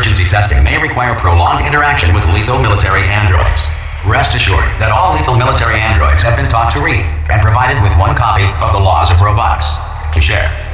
Emergency testing may require prolonged interaction with lethal military androids. Rest assured that all lethal military androids have been taught to read and provided with one copy of the laws of robotics to share.